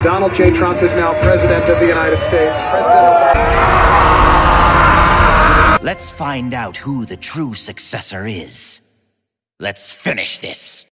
Donald J. Trump is now President of the United States. President Let's find out who the true successor is. Let's finish this.